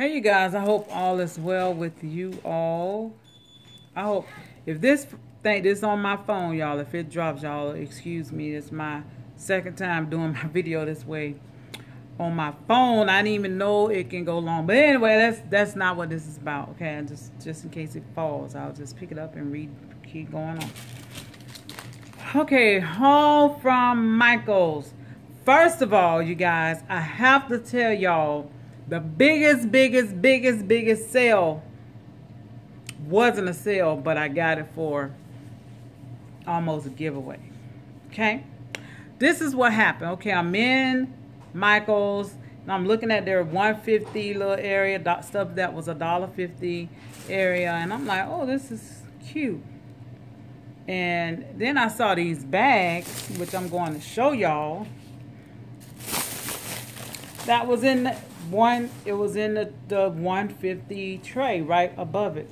Hey you guys, I hope all is well with you all. I hope if this thing this on my phone, y'all, if it drops, y'all, excuse me. It's my second time doing my video this way on my phone. I didn't even know it can go long. But anyway, that's that's not what this is about. Okay, just just in case it falls, I'll just pick it up and read keep going on. Okay, haul from Michaels. First of all, you guys, I have to tell y'all the biggest, biggest, biggest, biggest sale wasn't a sale, but I got it for almost a giveaway. Okay? This is what happened. Okay, I'm in Michael's. And I'm looking at their 150 little area, stuff that was a dollar fifty area. And I'm like, oh, this is cute. And then I saw these bags, which I'm going to show y'all. That was in one it was in the, the 150 tray right above it.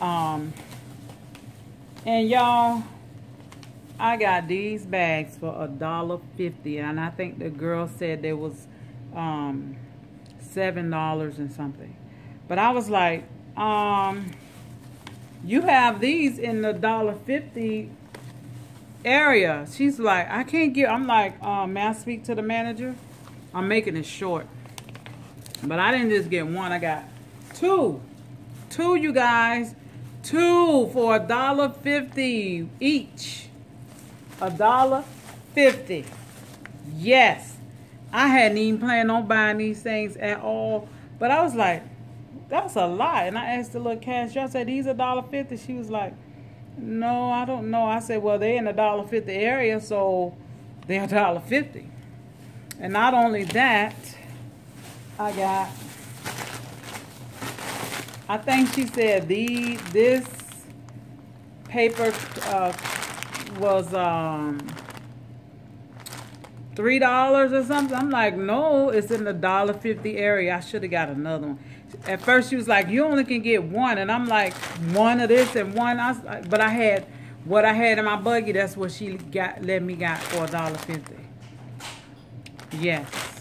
Um and y'all I got these bags for a dollar fifty and I think the girl said there was um seven dollars and something. But I was like um you have these in the dollar fifty area. She's like I can't get I'm like um, may I speak to the manager? I'm making it short but I didn't just get one. I got two. Two, you guys. Two for a dollar fifty each. A dollar fifty. Yes. I hadn't even planned on buying these things at all. But I was like, that's a lot. And I asked the little cashier, I said, these are dollar fifty. She was like, no, I don't know. I said, well, they're in the dollar fifty area, so they're a dollar fifty. And not only that, I got, I think she said the this paper uh, was um three dollars or something. I'm like, no, it's in the dollar fifty area. I should have got another one. At first, she was like, you only can get one, and I'm like, one of this and one. I, but I had what I had in my buggy. That's what she got. Let me got for a dollar fifty. Yes.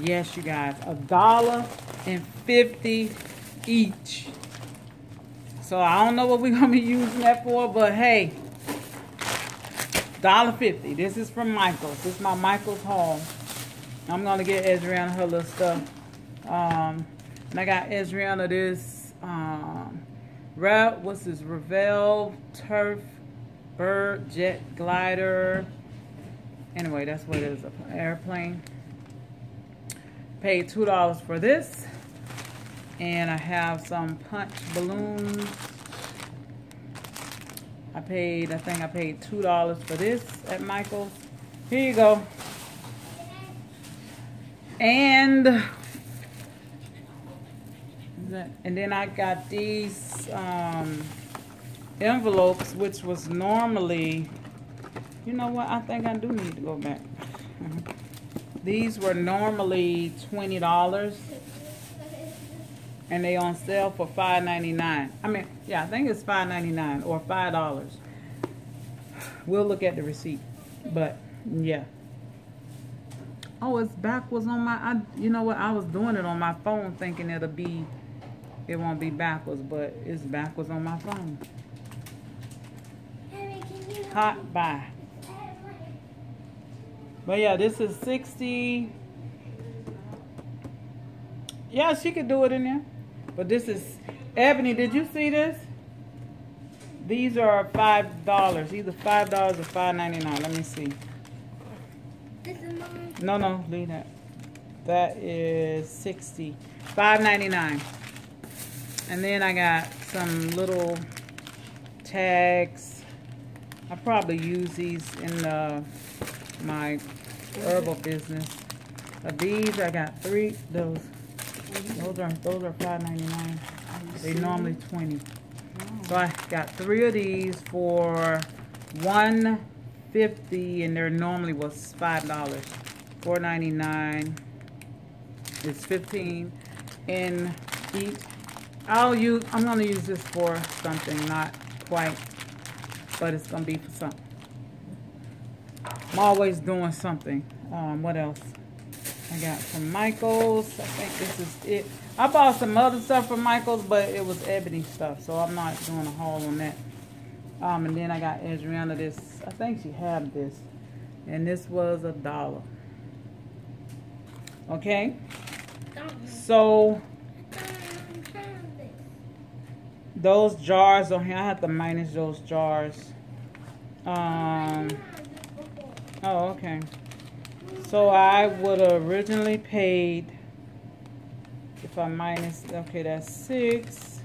Yes, you guys, a dollar and fifty each. So I don't know what we're gonna be using that for, but hey, dollar fifty. This is from Michaels. This is my Michaels haul. I'm gonna get Ezriana her little stuff. Um, and I got Ezriana this um, what's this? Revell Turf Bird Jet Glider. Anyway, that's what it is. An airplane paid $2 for this. And I have some punch balloons. I paid, I think I paid $2 for this at Michael's. Here you go. And, and then I got these um, envelopes, which was normally, you know what, I think I do need to go back. These were normally $20 and they on sale for $5.99. I mean, yeah, I think it's $5.99 or $5. We'll look at the receipt. But, yeah. Oh, it's backwards on my, I, you know what, I was doing it on my phone thinking it'll be, it won't be backwards, but it's backwards on my phone. Hot buy. But yeah, this is 60. Yeah, she could do it in there. But this is, Ebony, did you see this? These are $5. Either $5 or $5.99. Let me see. This is mine. No, no, leave that. That is 60. $5.99. And then I got some little tags. I probably use these in the my herbal business. Of these, I got three. Those, those are those are five ninety nine. They normally twenty. So I got three of these for one fifty, and they're normally was five dollars. Four ninety nine. It's fifteen, and each. I'll use. I'm gonna use this for something, not quite, but it's gonna be for something. I'm always doing something. Um, what else? I got some Michaels. I think this is it. I bought some other stuff from Michaels, but it was ebony stuff, so I'm not doing a haul on that. Um, and then I got Adriana this. I think she had this, and this was a dollar. Okay. So those jars on here, I have to minus those jars. Um. Oh, okay. So I would have originally paid, if I minus, okay, that's 6,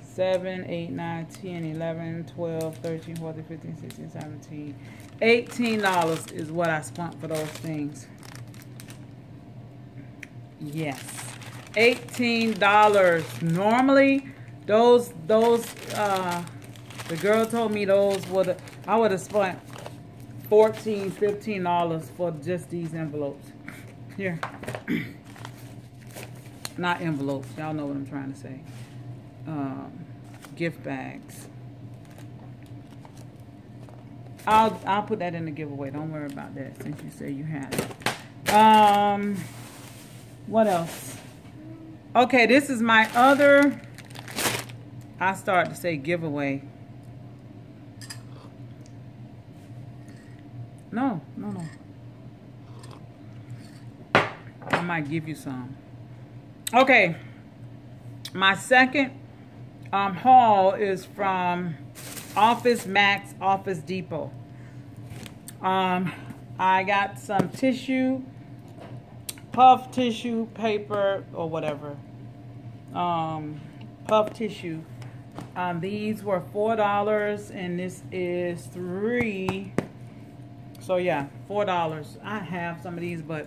7, 8, 9, 10, 11, 12, 13, 14, 15, 16, 17. $18 is what I spent for those things. Yes. $18. Normally, those, those, uh, the girl told me those would, I would have spent 14 $15 for just these envelopes. Here. Not envelopes. Y'all know what I'm trying to say. Um, gift bags. I'll I'll put that in the giveaway. Don't worry about that since you say you have it. Um, what else? Okay, this is my other. I start to say giveaway. No, no, no. I might give you some. Okay. My second um, haul is from Office Max Office Depot. Um, I got some tissue, puff tissue paper or whatever. Um, puff tissue. Um, these were four dollars, and this is three so yeah, four dollars. I have some of these, but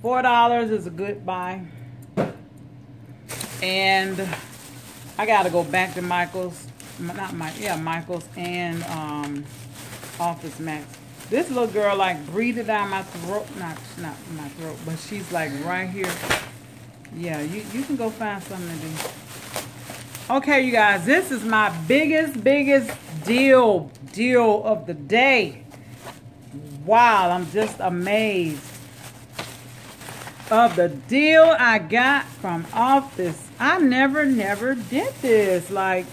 four dollars is a good buy. And I gotta go back to Michael's, not my, yeah, Michael's and um, Office Max. This little girl like breathed down my throat, not not my throat, but she's like right here. Yeah, you you can go find something to do. Okay, you guys, this is my biggest, biggest deal, deal of the day wow, I'm just amazed of the deal I got from Office. I never, never did this. Like,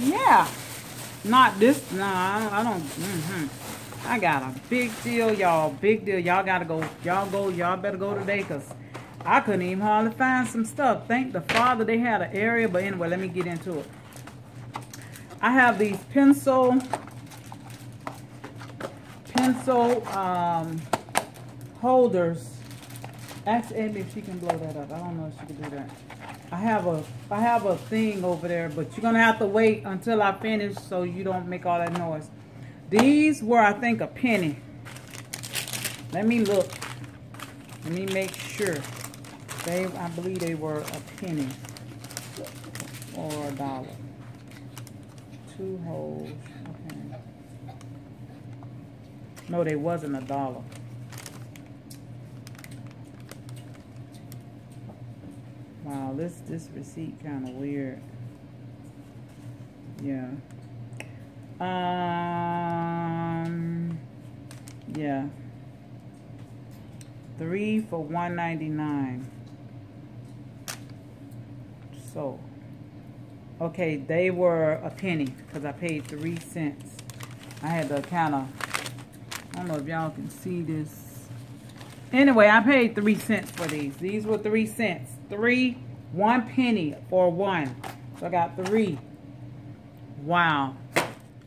yeah. Not this. Nah, I don't. Mm -hmm. I got a big deal, y'all. Big deal. Y'all got to go. Y'all go. Y'all better go today because I couldn't even hardly find some stuff. Thank the Father they had an area. But anyway, let me get into it. I have these pencil pencil um, holders. Ask Amy if she can blow that up. I don't know if she can do that. I have a I have a thing over there, but you're gonna have to wait until I finish so you don't make all that noise. These were I think a penny. Let me look. Let me make sure. They I believe they were a penny or a dollar. Two holes. No, they wasn't a dollar. Wow, this this receipt kind of weird. Yeah. Um. Yeah. Three for one ninety nine. So. Okay, they were a penny because I paid three cents. I had to kind of I don't know if y'all can see this. Anyway, I paid three cents for these. These were three cents. Three, one penny for one. So I got three. Wow.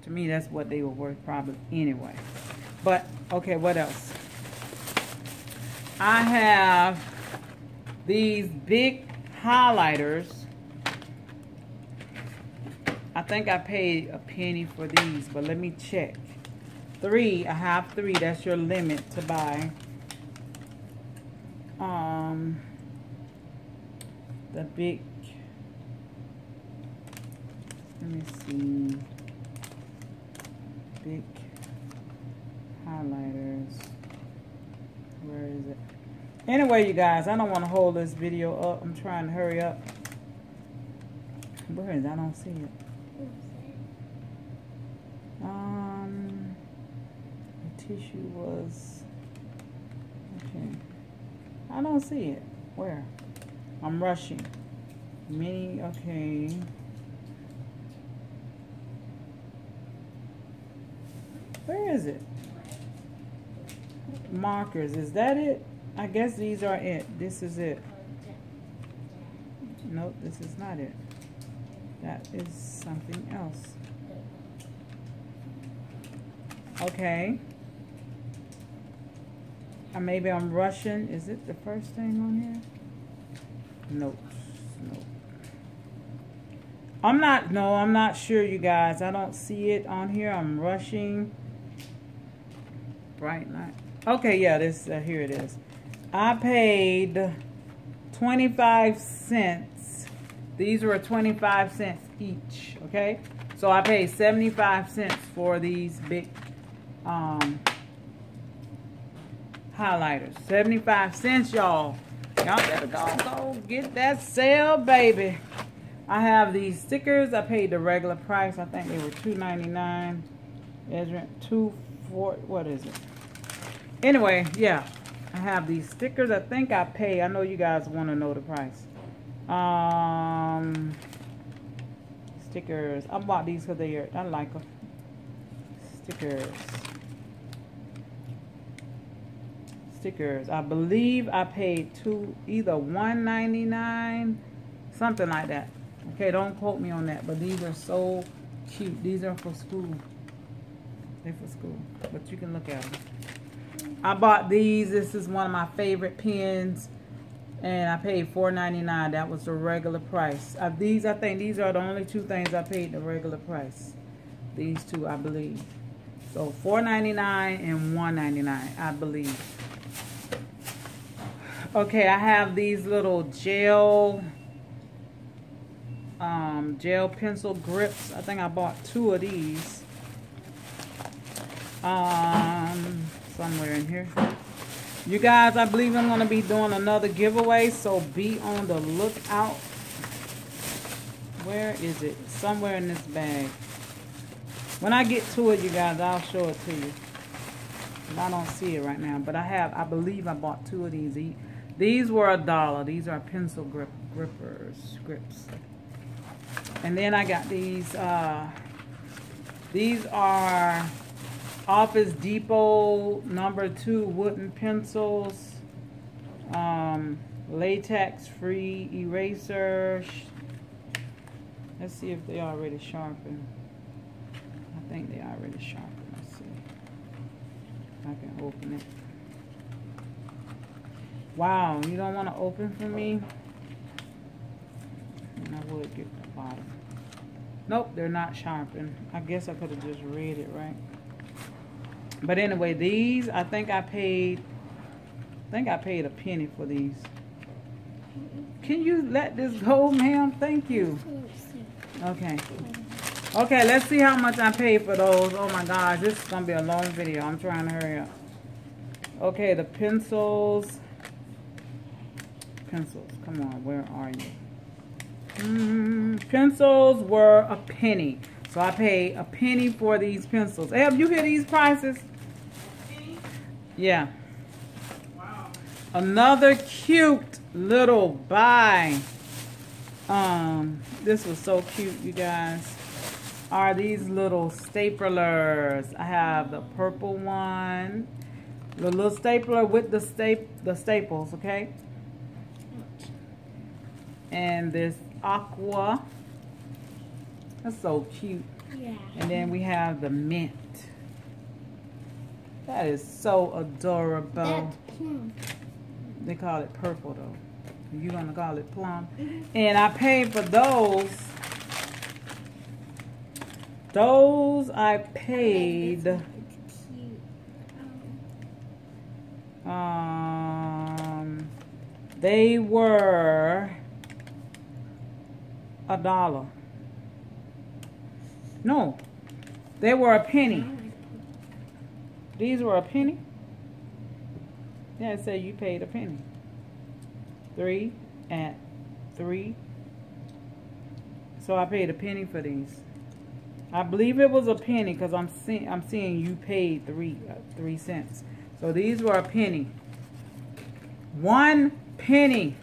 To me, that's what they were worth probably anyway. But, okay, what else? I have these big highlighters. I think I paid a penny for these, but let me check three, I have three. That's your limit to buy. Um, the big, let me see, big highlighters. Where is it? Anyway, you guys, I don't want to hold this video up. I'm trying to hurry up. Where is it? I don't see it. Um, tissue was Okay. I don't see it. Where? I'm rushing. Mini, okay. Where is it? Markers, is that it? I guess these are it. This is it. Nope, this is not it. That is something else. Okay. Or maybe I'm rushing. Is it the first thing on here? Nope. Nope. I'm not, no, I'm not sure, you guys. I don't see it on here. I'm rushing. Bright light. Okay, yeah, this, uh, here it is. I paid 25 cents. These were 25 cents each, okay? So I paid 75 cents for these big um, highlighters. 75 cents, y'all. Y'all better go, go get that sale, baby. I have these stickers. I paid the regular price. I think they were $2.99. Ezra, two, four, what is it? Anyway, yeah. I have these stickers. I think I pay. I know you guys want to know the price. Um, stickers. I bought these because they are, I like them. Stickers. Stickers. I believe I paid two, either one ninety nine, something like that. Okay, don't quote me on that, but these are so cute. These are for school. They're for school, but you can look at them. I bought these. This is one of my favorite pens. And I paid $4.99. That was the regular price. Of these, I think these are the only two things I paid the regular price. These two, I believe. So $4.99 and $1.99, I believe. Okay, I have these little gel um, gel pencil grips. I think I bought two of these. Um, somewhere in here. You guys, I believe I'm going to be doing another giveaway, so be on the lookout. Where is it? Somewhere in this bag. When I get to it, you guys, I'll show it to you. I don't see it right now, but I have, I believe I bought two of these. These were a dollar. These are pencil grip grippers, grips. And then I got these, uh, these are Office Depot number two wooden pencils, um, latex free eraser. Let's see if they already sharpen. I think they already sharpened. Let's see. I can open it. Wow, you don't want to open for me? And I would get the bottom. Nope, they're not sharpened. I guess I could have just read it, right? But anyway, these, I think I paid, I think I paid a penny for these. Can you let this go, ma'am? Thank you. Okay. Okay, let's see how much I paid for those. Oh my gosh, this is going to be a long video. I'm trying to hurry up. Okay, the pencils. Pencils, come on, where are you? Mm, pencils were a penny. So I paid a penny for these pencils. Have you hear these prices? Yeah. Wow. Another cute little buy. Um, this was so cute, you guys. Are these little staplers? I have the purple one, the little stapler with the sta the staples, okay? And this aqua. That's so cute. Yeah. And then we have the mint. That is so adorable. They call it purple though. You're gonna call it plum. Mm -hmm. And I paid for those. Those I paid. Um, they were a dollar. No, they were a penny. These were a penny. Yeah, it said you paid a penny. Three at three. So I paid a penny for these. I believe it was a penny because I'm seeing I'm seeing you paid three uh, three cents. So these were a penny. One penny.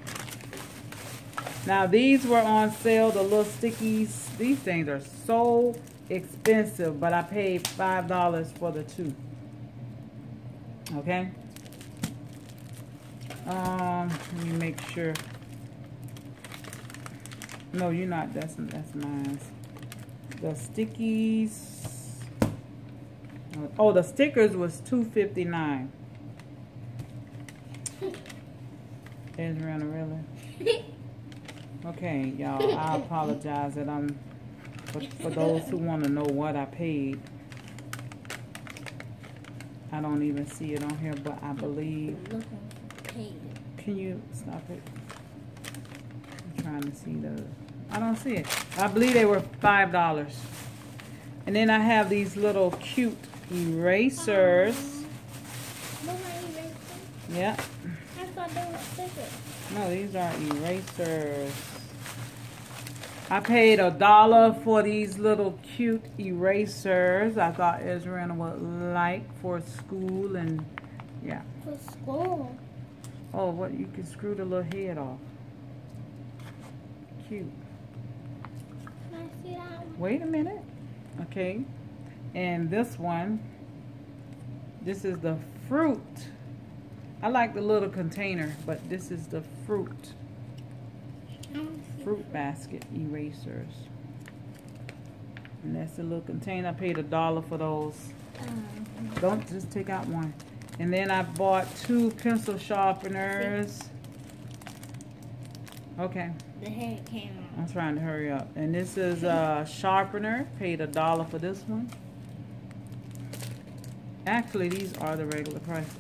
Now these were on sale, the little stickies. These things are so expensive, but I paid $5 for the two. Okay. Um, let me make sure. No, you're not. That's that's mine. The stickies. Oh, the stickers was two fifty nine. Adriana, really? Okay, y'all. I apologize that I'm for, for those who want to know what I paid. I don't even see it on here, but I believe. Can you stop it? I'm trying to see the. I don't see it. I believe they were five dollars. And then I have these little cute erasers. Yeah. I thought they were stickers. No, these are erasers. I paid a dollar for these little cute erasers. I thought Ezra would like for school and yeah. For school. Oh, what you can screw the little head off. Cute. Can I see that one? Wait a minute. Okay. And this one, this is the fruit. I like the little container, but this is the fruit. I wanna see Fruit basket erasers. And that's the little container. I paid a dollar for those. Don't just take out one. And then I bought two pencil sharpeners. Okay. the head came out. I'm trying to hurry up. And this is a sharpener. Paid a dollar for this one. Actually, these are the regular prices.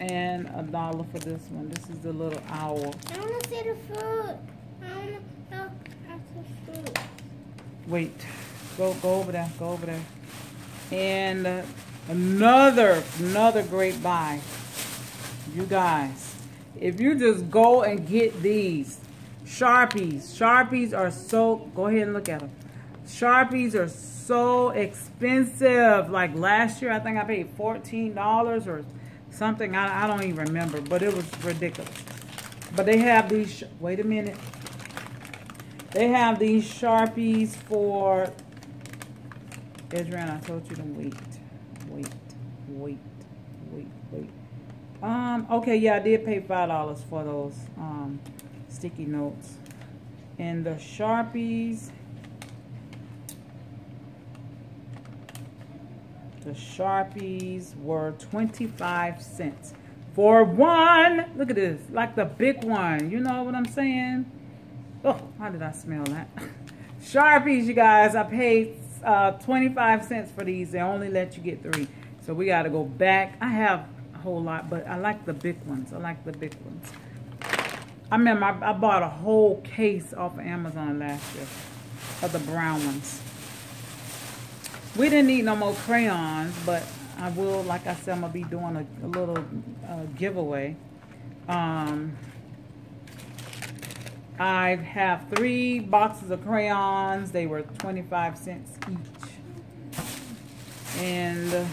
And a dollar for this one. This is the little owl. I want to see the fruit. Wait. Go go over there. Go over there. And uh, another another great buy. You guys, if you just go and get these Sharpies. Sharpies are so go ahead and look at them. Sharpies are so expensive. Like last year, I think I paid fourteen dollars or something. I, I don't even remember, but it was ridiculous. But they have these. Wait a minute. They have these Sharpies for. Adrian, I told you to wait, wait, wait, wait, wait. Um. Okay. Yeah, I did pay five dollars for those um sticky notes, and the Sharpies. The Sharpies were 25 cents for one. Look at this, like the big one. You know what I'm saying? Oh, how did I smell that? Sharpies, you guys. I paid uh, 25 cents for these. They only let you get three. So we got to go back. I have a whole lot, but I like the big ones. I like the big ones. I remember I, I bought a whole case off of Amazon last year of the brown ones. We didn't need no more crayons, but I will, like I said, I'm going to be doing a, a little uh, giveaway. Um, I have three boxes of crayons. They were 25 cents each. And, uh,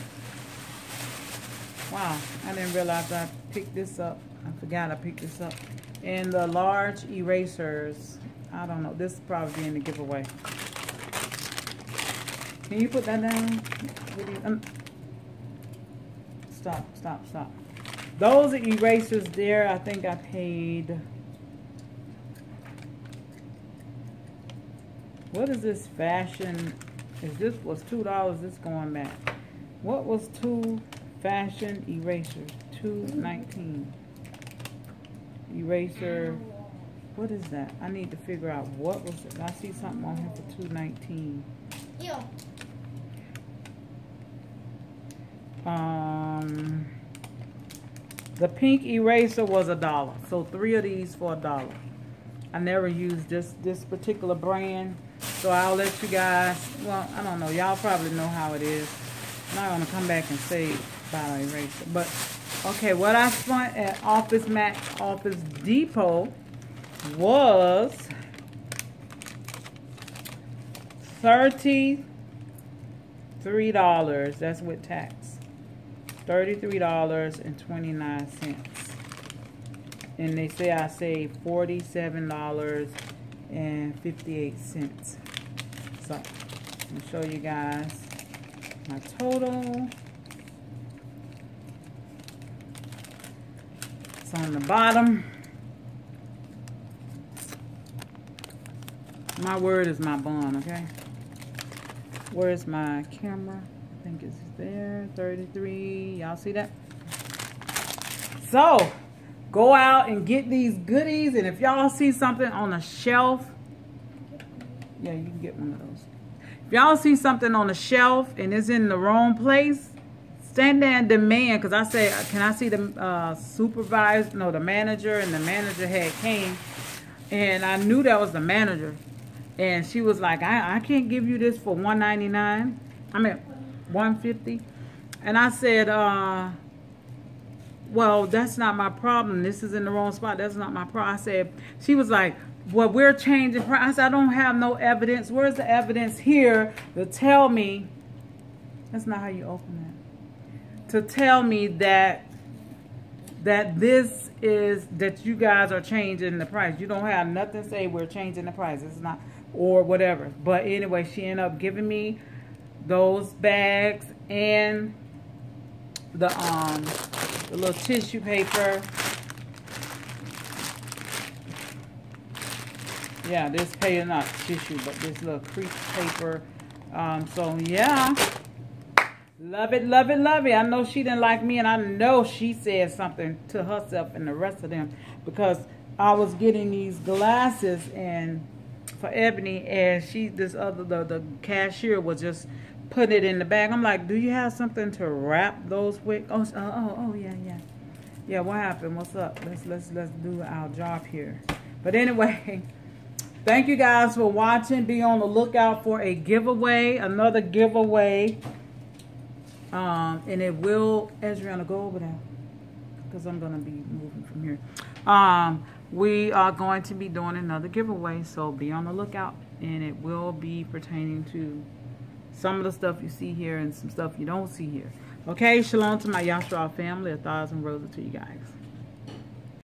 wow, I didn't realize I picked this up. I forgot I picked this up. And the large erasers, I don't know, this is probably in the giveaway. Can you put that down? Um, Stop, stop, stop. Those erasers there, I think I paid. What is this fashion? Is this was two dollars? This going back. What was two fashion erasers? Two nineteen. Eraser. What is that? I need to figure out what was it. I see something on here for two nineteen. Yo, Um, the pink eraser was a dollar. So three of these for a dollar. I never used this this particular brand, so I'll let you guys. Well, I don't know. Y'all probably know how it is. I'm not gonna come back and say an eraser, but okay. What I spent at Office Max Office Depot was thirty three dollars. That's with tax. Thirty-three dollars and twenty-nine cents. and they say I saved forty-seven dollars and fifty-eight cents. So, me show you guys my total. It's on the bottom. My word is my bond, okay? Where's my camera? I think it's there, 33. Y'all see that? So, go out and get these goodies. And if y'all see something on the shelf, yeah, you can get one of those. If y'all see something on the shelf and it's in the wrong place, stand there and demand. Because I say, can I see the uh, supervisor, no, the manager, and the manager had came. And I knew that was the manager. And she was like, I, I can't give you this for 199 I mean, 150 And I said, uh, well, that's not my problem. This is in the wrong spot. That's not my problem. I said, she was like, well, we're changing price. I don't have no evidence. Where's the evidence here to tell me? That's not how you open it. To tell me that that this is that you guys are changing the price. You don't have nothing to say we're changing the price. It's not or whatever. But anyway, she ended up giving me those bags and the um the little tissue paper. Yeah, this paper not tissue, but this little crease paper. Um, so yeah. Love it, love it, love it. I know she didn't like me, and I know she said something to herself and the rest of them because I was getting these glasses and for Ebony, and she this other the, the cashier was just putting it in the bag. I'm like, do you have something to wrap those with? Oh, oh, oh, oh yeah, yeah, yeah. What happened? What's up? Let's let's let's do our job here. But anyway. Thank you guys for watching. Be on the lookout for a giveaway, another giveaway. Um, and it will, Adriana, go over there because I'm going to be moving from here. Um, we are going to be doing another giveaway, so be on the lookout. And it will be pertaining to some of the stuff you see here and some stuff you don't see here. Okay, shalom to my Yashua family. A thousand roses to you guys.